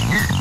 Mm-hmm.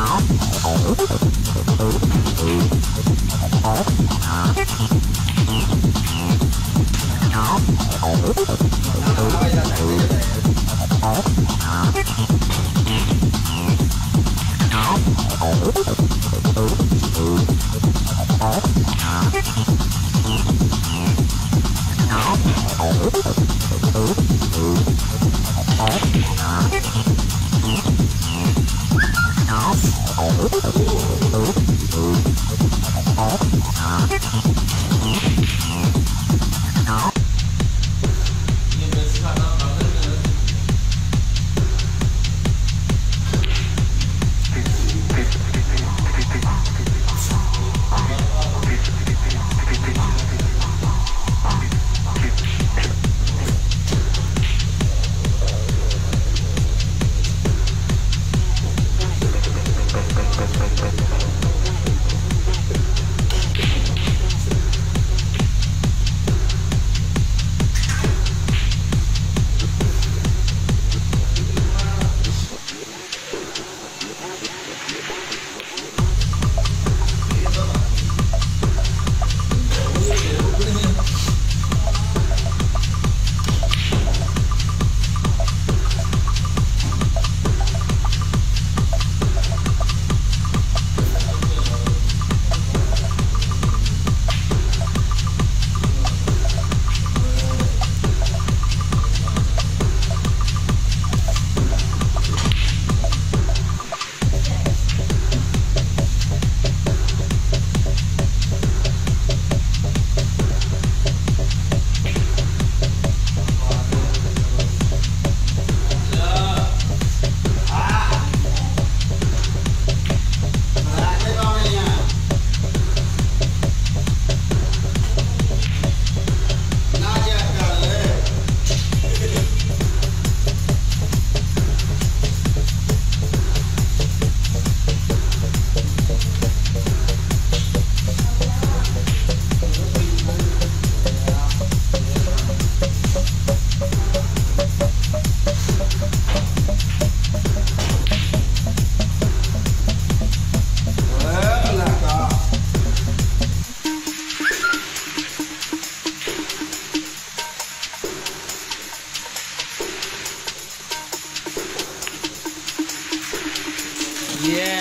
Oh, Yeah.